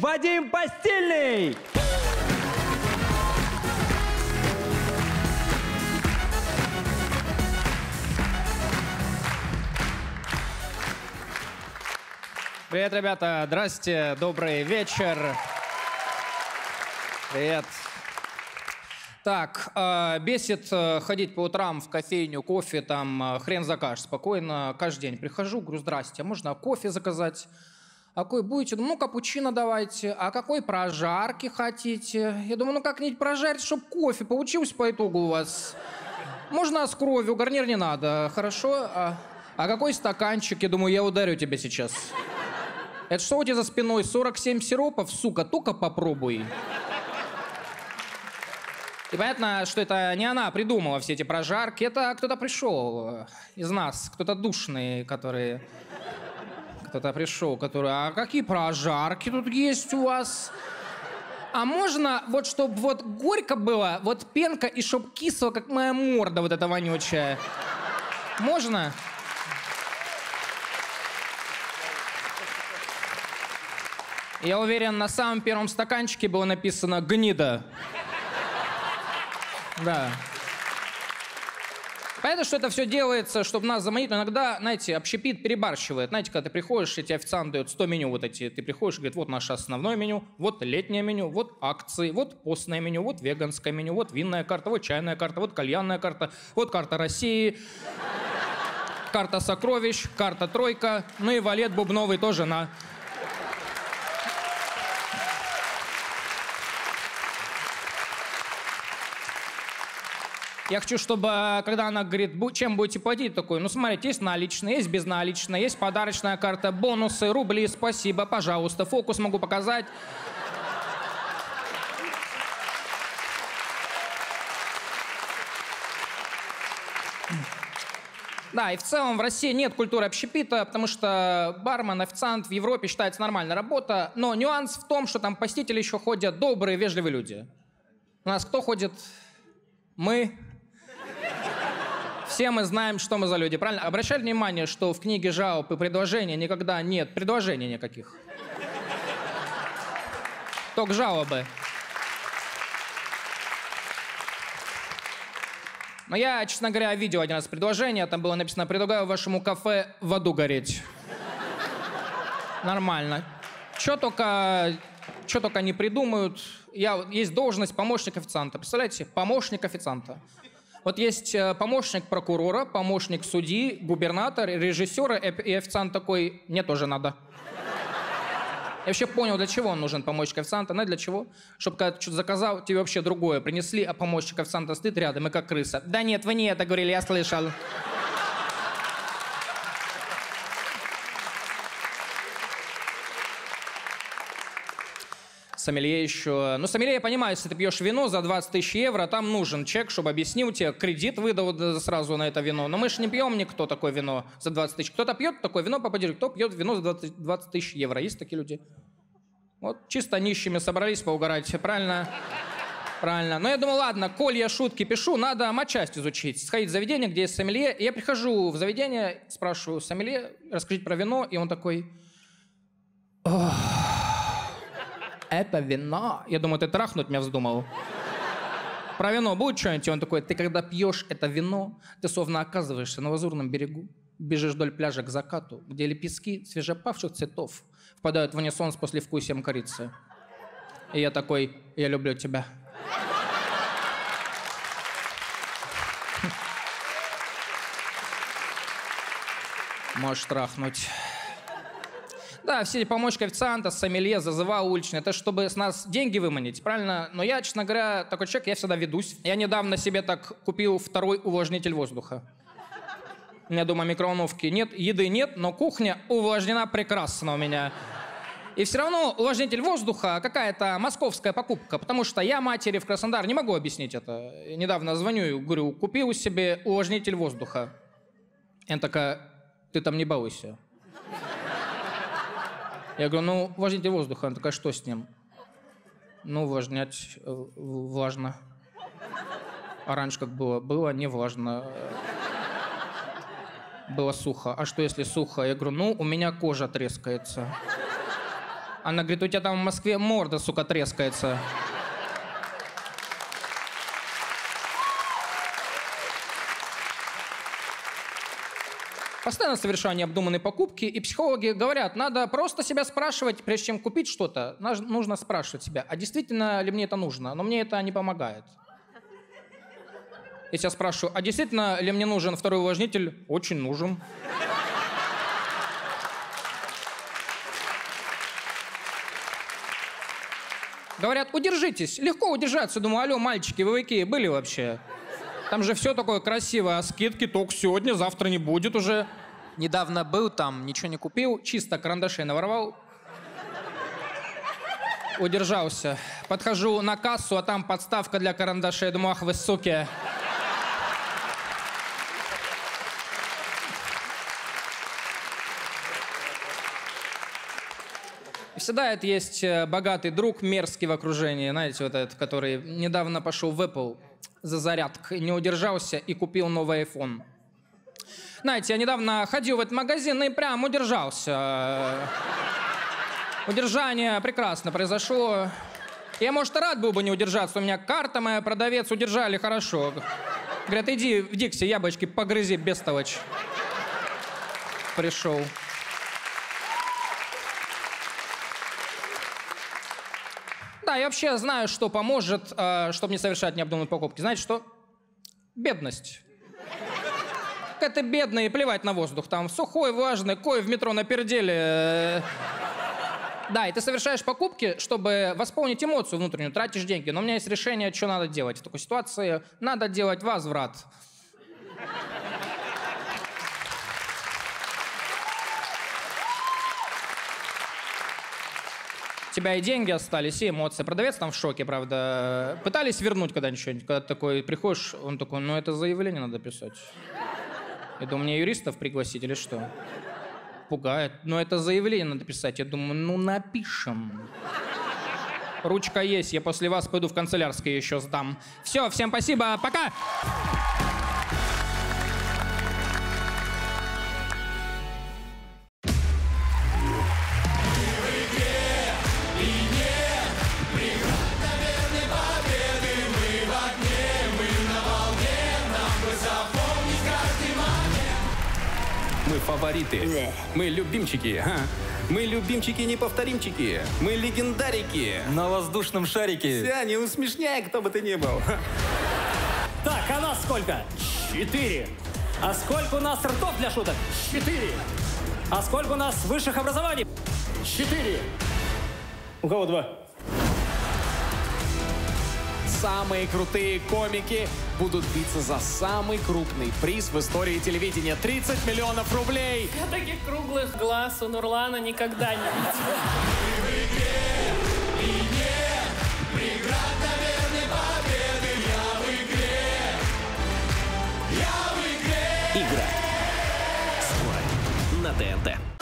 Вадим Постельный! Привет, ребята, здрасте, добрый вечер. Привет. Так, э, бесит э, ходить по утрам в кофейню, кофе, там э, хрен закажешь. Спокойно каждый день прихожу, говорю, здрасте, а можно кофе заказать? А какой будете? Ну, капучино давайте. А какой прожарки хотите? Я думаю, ну как-нибудь прожарить, чтобы кофе получился по итогу у вас. Можно с кровью, гарнир не надо, хорошо? А, а какой стаканчик? Я думаю, я ударю тебя сейчас. Это что у тебя за спиной? 47 сиропов? Сука, только попробуй. И понятно, что это не она придумала все эти прожарки, это кто-то пришел из нас, кто-то душный, который... Кто-то пришел, который... А какие прожарки тут есть у вас? А можно вот, чтобы вот горько было, вот пенка, и чтоб кисло, как моя морда вот эта вонючая? Можно? Я уверен, на самом первом стаканчике было написано «гнида». Да. Понятно, что это все делается, чтобы нас заманить, но иногда, знаете, общепит перебарщивает. Знаете, когда ты приходишь, и тебе официант дает 100 меню вот эти, ты приходишь и говорит, вот наше основное меню, вот летнее меню, вот акции, вот постное меню, вот веганское меню, вот винная карта, вот чайная карта, вот кальянная карта, вот карта России, карта сокровищ, карта тройка, ну и валет бубновый тоже на Я хочу, чтобы, э, когда она говорит, «Бу- чем будете платить, такой, ну, смотрите, есть наличные, есть безналичные, есть подарочная карта, бонусы, рубли, спасибо, пожалуйста, фокус могу показать. Да, и в целом в России нет культуры общепита, потому что бармен, официант в Европе считается нормальная работа, но нюанс в том, что там посетители еще ходят добрые, вежливые люди. У нас кто ходит? Мы. Все мы знаем, что мы за люди, правильно? Обращали внимание, что в книге жалоб и предложений никогда нет предложений никаких. Только жалобы. Но я, честно говоря, видел один раз предложение, там было написано «Предлагаю вашему кафе в аду гореть». Нормально. Что только, что только не придумают. Я, есть должность помощник официанта. Представляете? Помощник официанта. Вот есть э, помощник прокурора, помощник судьи, губернатор, режиссера, и официант такой, мне тоже надо. Я вообще понял, для чего он нужен, помощник официанта. Знаете, для чего? Чтобы когда ты что-то заказал, тебе вообще другое принесли, а помощник официанта стоит рядом и как крыса. Да нет, вы не это говорили, я слышал. Сомелье еще... Ну, сомелье, я понимаю, если ты пьешь вино за 20 тысяч евро, там нужен чек, чтобы объяснил тебе, кредит выдал да, сразу на это вино. Но мы же не пьем никто такое вино за 20 тысяч. Кто-то пьет такое вино, попади, кто пьет вино за 20 20 тысяч евро. Есть такие люди? Вот чисто нищими собрались поугарать, правильно? Правильно. Но я думаю, ладно, коль я шутки пишу, надо матчасть изучить. Сходить в заведение, где есть сомелье. И я прихожу в заведение, спрашиваю сомелье, расскажите про вино, и он такой... «Ох, это вино. Я думаю, ты трахнуть меня вздумал. Про вино будет что-нибудь? Он такой, ты когда пьешь это вино, ты словно оказываешься на лазурном берегу, бежишь вдоль пляжа к закату, где лепестки свежепавших цветов впадают в унисон с послевкусием корицы. И я такой, я люблю тебя. Можешь трахнуть. Да, все эти помощники официанта, сомелье, зазыва уличные, это чтобы с нас деньги выманить, правильно? Но я, честно говоря, такой человек, я всегда ведусь. Я недавно себе так купил второй увлажнитель воздуха. У меня дома микроволновки нет, еды нет, но кухня увлажнена прекрасно у меня. И все равно увлажнитель воздуха какая-то московская покупка, потому что я матери в Краснодар не могу объяснить это. Недавно звоню и говорю, купил себе увлажнитель воздуха. Она такая, ты там не балуйся. Я говорю, ну, увлажнитель воздуха. Она такая, что с ним? Ну, увлажнять э, влажно. А раньше как было? Было не влажно. Было сухо. А что если сухо? Я говорю, ну, у меня кожа трескается. Она говорит, у тебя там в Москве морда, сука, трескается. Постоянно совершаю необдуманные покупки, и психологи говорят, надо просто себя спрашивать, прежде чем купить что-то, нужно спрашивать себя, а действительно ли мне это нужно? Но мне это не помогает. Если я спрашиваю, а действительно ли мне нужен второй увлажнитель? Очень нужен. Говорят, удержитесь. Легко удержаться. Думаю, алло, мальчики, вы Икее были вообще? Там же все такое красивое, а скидки только сегодня, завтра не будет уже. Недавно был там, ничего не купил, чисто карандашей наворовал. Удержался. Подхожу на кассу, а там подставка для карандашей. Думаю, ах вы суки. Всегда это есть э, богатый друг, мерзкий в окружении, знаете, вот этот, который недавно пошел в Apple за зарядкой, не удержался и купил новый iPhone. Знаете, я недавно ходил в этот магазин и прям удержался. Удержание прекрасно произошло. Я, может, рад был бы не удержаться. У меня карта моя, продавец, удержали хорошо. Говорят, иди в Дикси, яблочки погрызи, бестолочь. Пришел. Да, я вообще знаю, что поможет, э, чтобы не совершать необдуманные покупки. Знаете что? Бедность. Это бедно и плевать на воздух. Там сухой, влажный, кой в метро на перделе. э. Да, и ты совершаешь покупки, чтобы восполнить эмоцию внутреннюю, тратишь деньги. Но у меня есть решение, что надо делать в такой ситуации. Надо делать возврат. Тебя и деньги остались, и эмоции. Продавец там в шоке, правда. Пытались вернуть когда-нибудь что-нибудь? Когда ты такой приходишь, он такой, ну это заявление надо писать. Я думаю, мне юристов пригласить или что? Пугает. Ну это заявление надо писать. Я думаю, ну напишем. Ручка есть, я после вас пойду в канцелярское еще сдам. Все, всем спасибо, пока! Мы фавориты. Мы любимчики. ага. Мы любимчики-неповторимчики. Мы легендарики. На воздушном шарике. Вся, не усмешняй, кто бы ты ни был. Так, а нас сколько? Четыре. А сколько у нас ртов для шуток? Четыре. А сколько у нас высших образований? Четыре. У кого два? Самые крутые комики будут биться за самый крупный приз в истории телевидения. 30 миллионов рублей! Я таких круглых глаз у Нурлана никогда не видел. игра. Скоро на ТНТ.